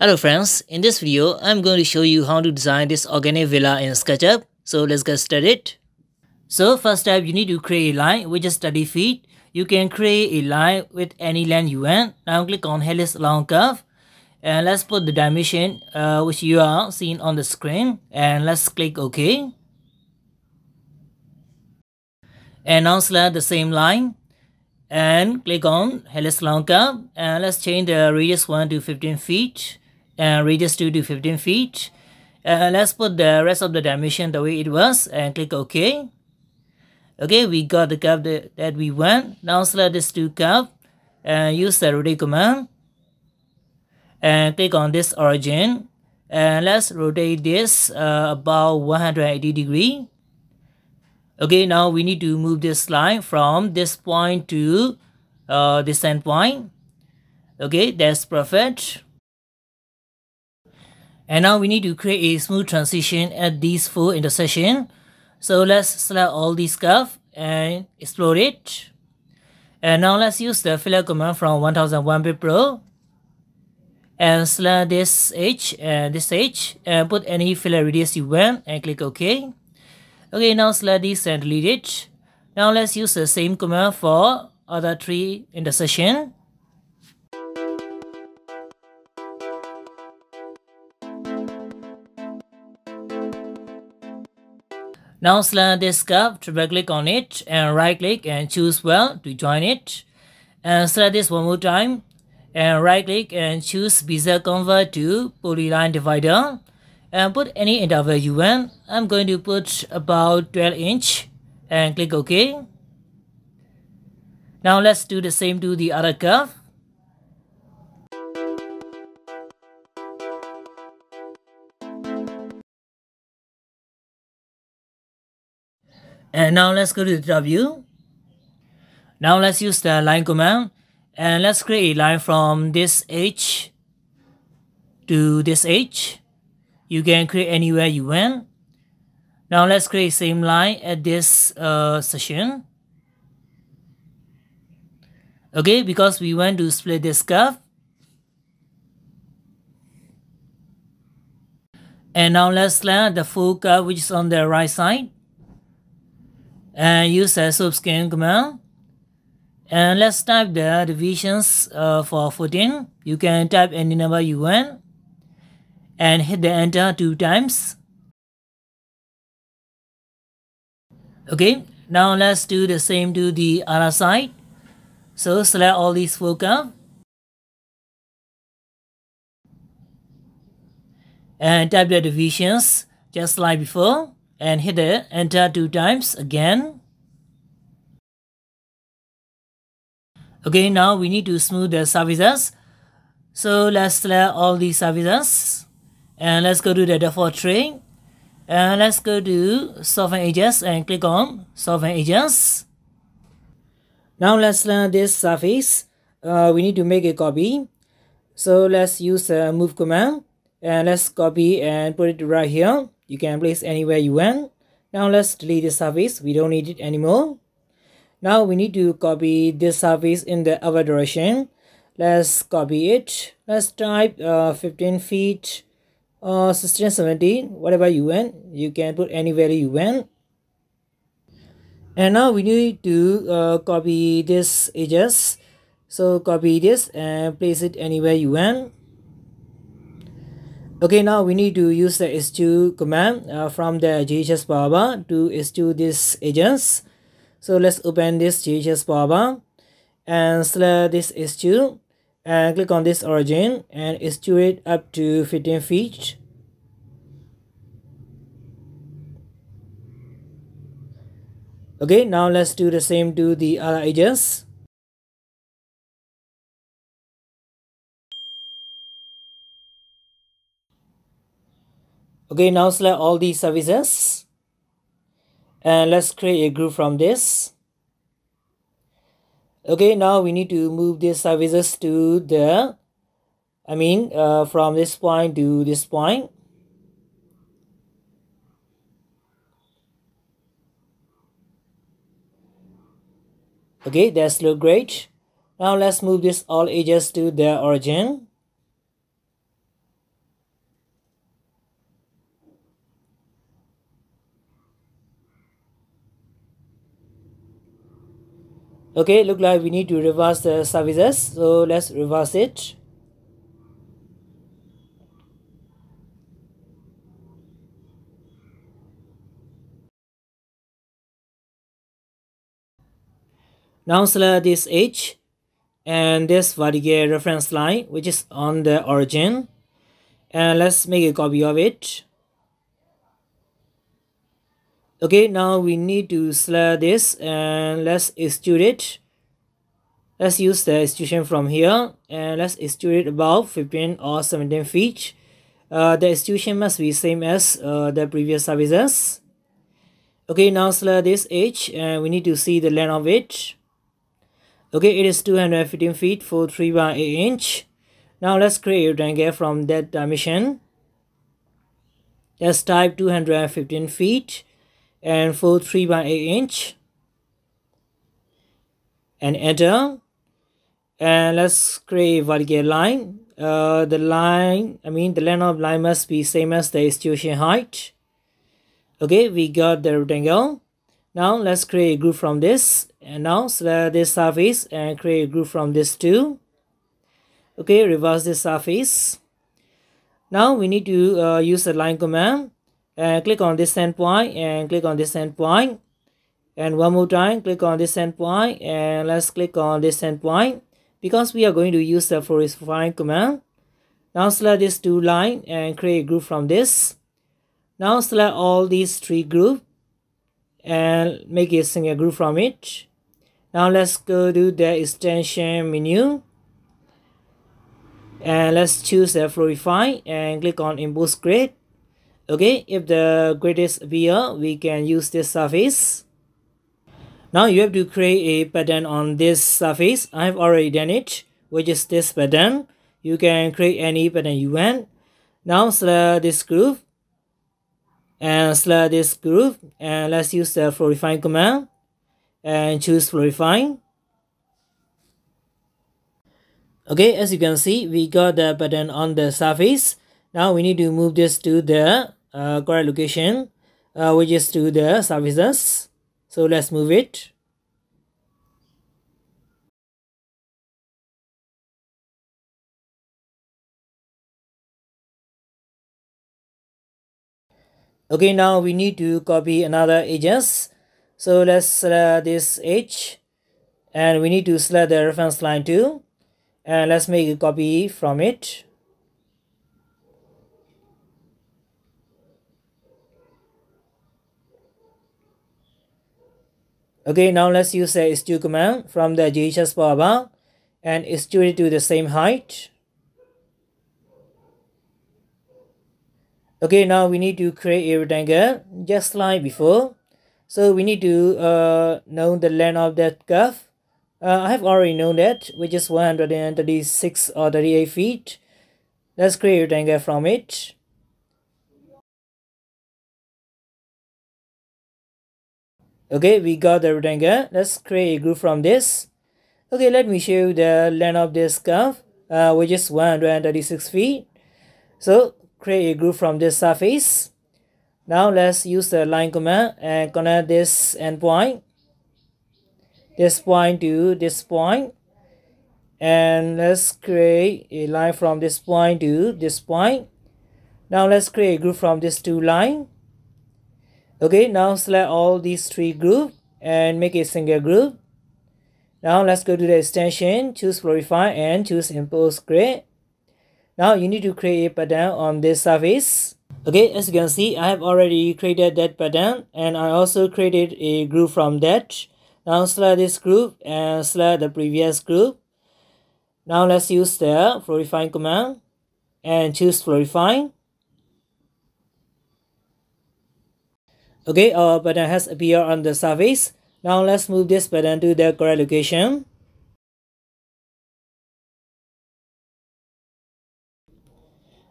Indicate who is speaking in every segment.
Speaker 1: Hello friends, in this video, I'm going to show you how to design this organic villa in SketchUp. So let's get started. So first step, you need to create a line which is 30 feet. You can create a line with any length you want. Now click on helix long curve. And let's put the dimension uh, which you are seeing on the screen. And let's click OK. And now select the same line and click on helix long curve and let's change the radius 1 to 15 feet and radius 2 to 15 feet. And let's put the rest of the dimension the way it was and click ok. Okay we got the curve that, that we want. Now select this two curve and use the rotate command and click on this origin. And let's rotate this uh, about 180 degree. Okay now we need to move this line from this point to uh, this end point. Okay that's perfect and now we need to create a smooth transition at these four intersection so let's select all these curves and explode it and now let's use the fillet command from 1001 bit pro and select this edge and this edge and put any fillet radius you want and click ok Okay, now select this and delete it. Now let's use the same command for other three intersection. Now select this curve, triple click on it and right click and choose weld to join it. And select this one more time and right click and choose bezier convert to polyline divider and put any interval you want. I'm going to put about 12 inch and click OK. Now let's do the same to the other curve. And now let's go to the top view. Now let's use the line command and let's create a line from this edge to this edge. You can create anywhere you want. Now let's create same line at this uh, session. Okay, because we want to split this curve. And now let's select the full curve which is on the right side. And use the Soap Skin command. And let's type the divisions uh, for 14. You can type any number you want and hit the enter two times. Okay, now let's do the same to the other side. So select all these four curves. And type the divisions just like before and hit the enter two times again. Okay, now we need to smooth the surfaces. So let's select all these surfaces and let's go to the default tray and let's go to soften edges and click on soften edges. Now let's learn this surface. Uh, we need to make a copy. So let's use the move command. And let's copy and put it right here you can place anywhere you want. Now let's delete the surface. We don't need it anymore. Now we need to copy this surface in the other direction. Let's copy it. Let's type uh, 15 feet uh, 1617 whatever you want. You can put any value you want. And now we need to uh, copy this edges. So copy this and place it anywhere you want okay now we need to use the s2 command uh, from the GHS power to s2 this edges so let's open this GHS power and select this s2 and click on this origin and extrude it up to 15 feet. Okay now let's do the same to the other edges okay now select all these services. And let's create a group from this. Okay now we need to move these services to the I mean uh, from this point to this point. Okay that's look great. Now let's move this all edges to their origin okay look like we need to reverse the services. So let's reverse it. Now select this edge and this vertical reference line which is on the origin. And let's make a copy of it okay now we need to select this and let's extrude it. Let's use the extrusion from here and let's extrude it about 15 or 17 feet. Uh, the extrusion must be same as uh, the previous services. Okay now select this edge and we need to see the length of it. Okay it is 215 feet for 3 by 8 inch. Now let's create a rectangle from that dimension. Let's type 215 feet and full 3 by 8 inch. And enter. And let's create vertical line. Uh, the line I mean the length of line must be same as the extrusion height. Okay we got the rectangle. Now let's create a group from this. And now select this surface and create a group from this too. Okay reverse this surface. Now we need to uh, use the line command and click on this endpoint and click on this endpoint and one more time click on this endpoint and let's click on this endpoint because we are going to use the find command. Now select this two line and create a group from this. Now select all these three group and make a single group from it. Now let's go to the extension menu. And let's choose the Flowify and click on impose grid okay if the grid is appear we can use this surface. Now you have to create a pattern on this surface. I have already done it which is this pattern. You can create any pattern you want. Now select this group and select this group and let's use the Flowify command. And choose Flowify okay as you can see we got the pattern on the surface. Now we need to move this to the uh, correct location uh, which is to the services. So let's move it. Okay now we need to copy another edges. So let's select this edge. And we need to select the reference line too. And let's make a copy from it Okay, now let's use the extrude command from the GHS bar and extrude it to the same height. Okay, now we need to create a rectangle just like before. So we need to uh, know the length of that curve. Uh, I have already known that, which is 136 or 38 feet. Let's create a rectangle from it. Okay we got the rectangle let's create a group from this. Okay let me show you the length of this curve uh, which is 136 feet. So create a group from this surface. Now let's use the line command and connect this endpoint. This point to this point. And let's create a line from this point to this point. Now let's create a group from this two line okay now select all these three groups and make a single group. Now let's go to the extension choose Flowify and choose impose grid. Now you need to create a pattern on this surface. Okay as you can see i have already created that pattern and i also created a group from that. Now select this group and select the previous group. Now let's use the Flowify command and choose Flowify Okay, uh, our pattern has appeared on the surface. Now let's move this pattern to the correct location.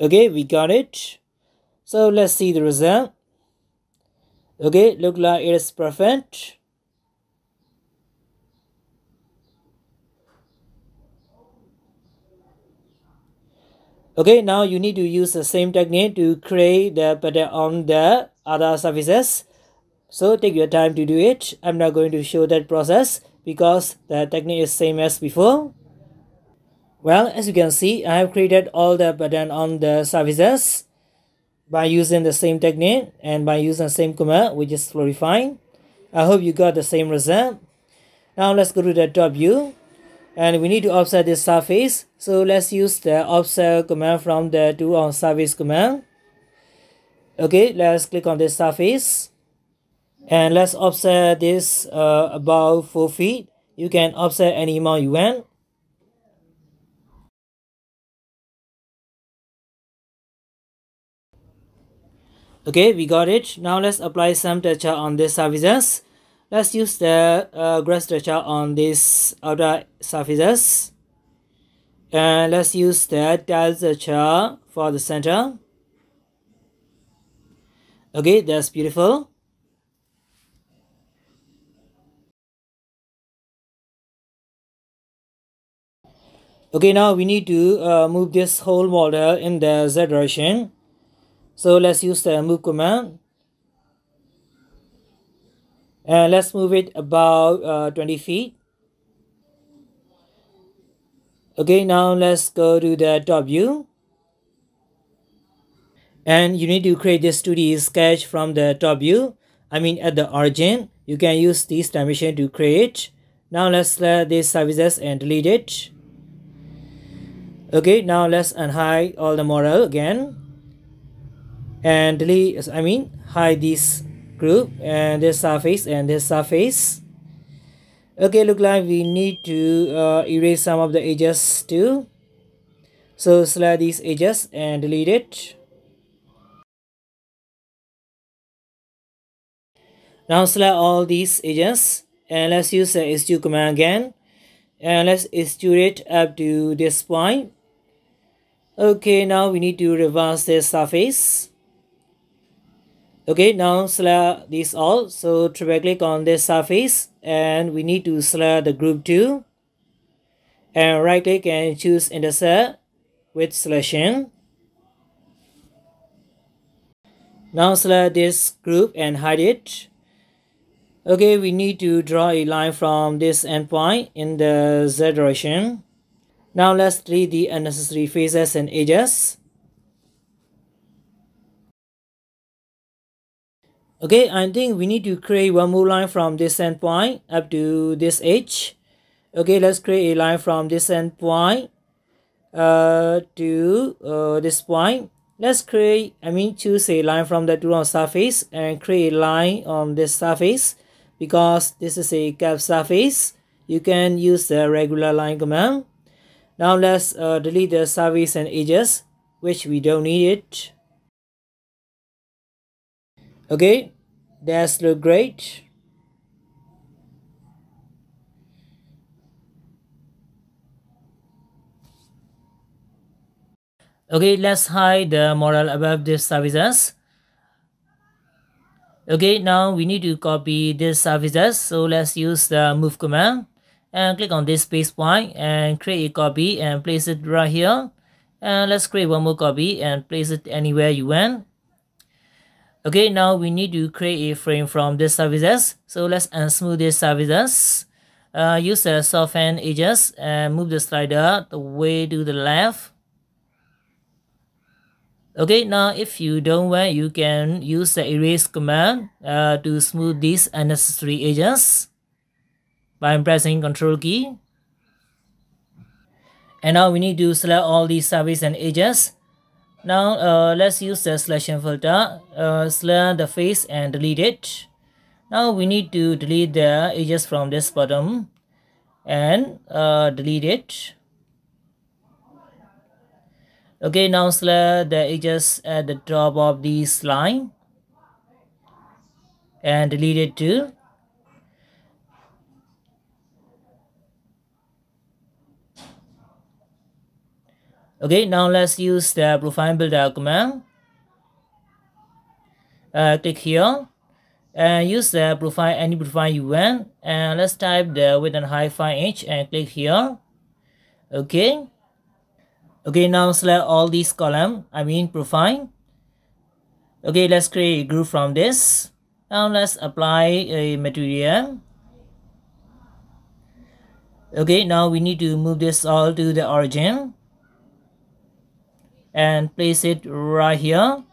Speaker 1: Okay, we got it. So let's see the result. Okay, look like it is perfect. Okay, now you need to use the same technique to create the pattern on the other surfaces so take your time to do it i'm not going to show that process because the technique is same as before. Well, as you can see, I have created all the pattern on the surfaces by using the same technique and by using the same command, which is Flowify. I hope you got the same result. Now let's go to the top view and we need to offset this surface. So let's use the offset command from the tool on surface command. Okay, let's click on this surface and let's offset this uh, about 4 feet. You can offset any amount you want. Okay, we got it. Now let's apply some texture on these surfaces. Let's use the uh, grass texture on these outer surfaces. And let's use the tile texture for the center. Okay, that's beautiful. Okay, now we need to uh, move this whole model in the Z direction. So let's use the move command. And let's move it about uh, 20 feet. Okay, now let's go to the top view. And you need to create this 2D sketch from the top view. I mean at the origin. You can use this dimension to create. Now let's select these services and delete it. Okay, now let's unhide all the model again and delete I mean hide this group and this surface and this surface. Okay look like we need to uh, erase some of the edges too. So select these edges and delete it. Now select all these edges and let's use the extrude command again. And let's extrude it up to this point. Okay now we need to reverse this surface okay now select this all. So triple click on this surface and we need to select the group 2 and right click and choose intersect with selection now select this group and hide it. Okay we need to draw a line from this endpoint in the z direction. Now let's delete the unnecessary faces and edges okay I think we need to create one more line from this endpoint up to this edge. Okay let's create a line from this endpoint uh, to uh, this point. Let's create I mean choose a line from the on surface and create a line on this surface because this is a curved surface. You can use the regular line command. Now let's uh, delete the surface and edges which we don't need it okay? That's look great. Okay let's hide the model above these services. Okay now we need to copy these services. So let's use the move command and click on this space point and create a copy and place it right here. And let's create one more copy and place it anywhere you want okay now we need to create a frame from these services. So let's unsmooth these services. Uh, use the soften edges and move the slider the way to the left. Okay now if you don't want you can use the erase command uh, to smooth these unnecessary edges by pressing ctrl key. And now we need to select all these surfaces and edges now uh, let's use the selection filter, uh, select the face and delete it. Now we need to delete the edges from this bottom and uh, delete it. Okay, now select the edges at the top of this line and delete it too. Okay now let's use the profile builder command. Uh, click here. And use the profile any profile you want. And let's type the width and height 5 inch and click here. Okay. Okay now select all these column i mean profile. Okay let's create a group from this. Now let's apply a material. Okay now we need to move this all to the origin and place it right here.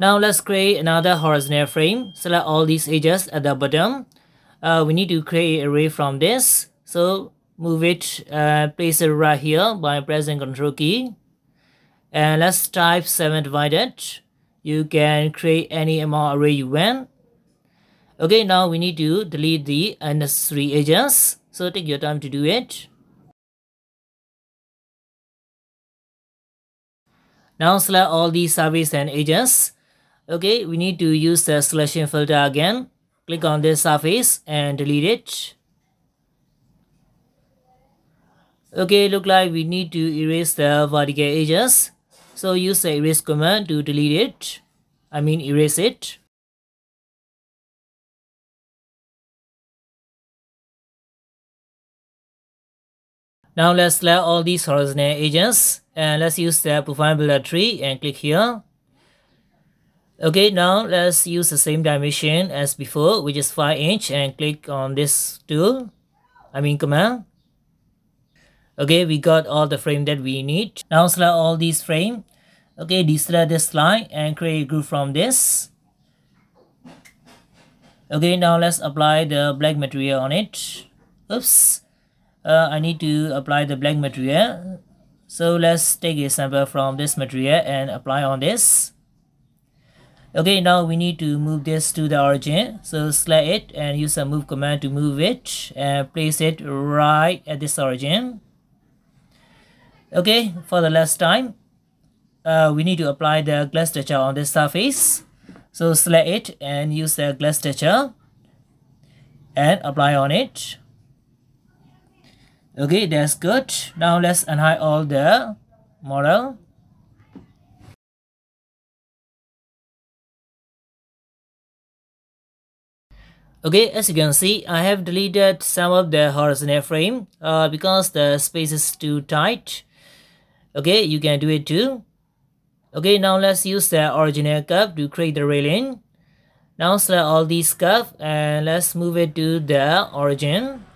Speaker 1: Now let's create another horizontal frame. Select all these edges at the bottom. Uh, we need to create an array from this. So move it uh, place it right here by pressing ctrl key. And let's type 7 divided. You can create any amount array you want. Okay now we need to delete the unnecessary edges. So take your time to do it now select all the surface and edges okay we need to use the selection filter again. Click on this surface and delete it. Okay look like we need to erase the vertical edges. So use the erase command to delete it. I mean erase it. Now let's select all these horizontal edges and let's use the profile builder tree and click here. Okay, now let's use the same dimension as before, which is 5 inch and click on this tool, I mean command. Okay, we got all the frame that we need. Now select all these frame. Okay, deselect this line and create a group from this. Okay, now let's apply the black material on it. Oops uh, I need to apply the black material so let's take a sample from this material and apply on this. Okay now we need to move this to the origin. So select it and use a move command to move it and place it right at this origin. Okay for the last time uh, we need to apply the glass texture on this surface. So select it and use the glass texture and apply on it okay that's good. Now let's unhide all the model. Okay as you can see i have deleted some of the horizontal frame uh, because the space is too tight. Okay you can do it too. Okay now let's use the original curve to create the railing. Now select all these curve and let's move it to the origin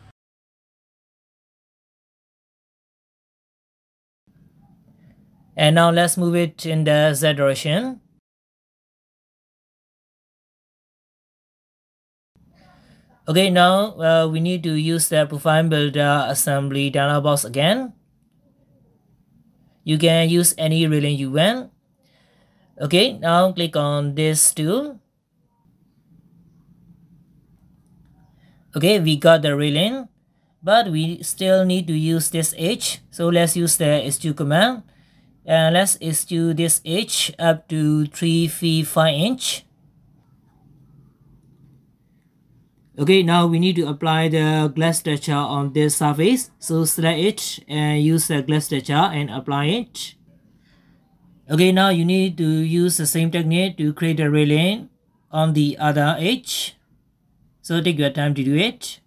Speaker 1: And now let's move it in the Z direction. Okay, now uh, we need to use the Profile Builder Assembly dialog box again. You can use any railing you want. Okay, now click on this tool. Okay, we got the railing, but we still need to use this edge. So let's use the H2 command and let's issue this edge up to 3 feet 5 inch. Okay now we need to apply the glass texture on this surface. So select it and use the glass texture and apply it. Okay now you need to use the same technique to create a railing on the other edge. So take your time to do it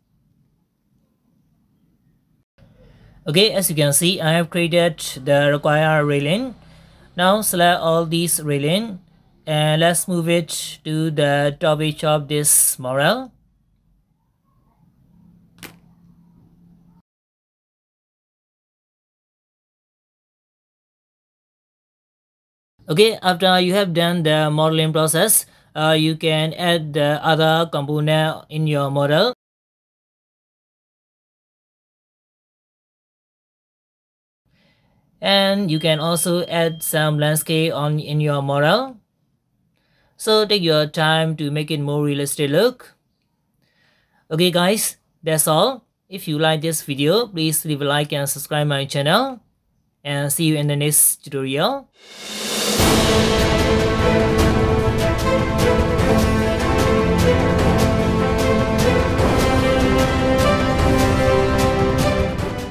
Speaker 1: okay as you can see i have created the required railing now select all these railing and let's move it to the top edge of this model. Okay after you have done the modeling process uh, you can add the other component in your model and you can also add some landscape on in your model. So take your time to make it more realistic look. Okay guys that's all. If you like this video please leave a like and subscribe my channel. And see you in the next tutorial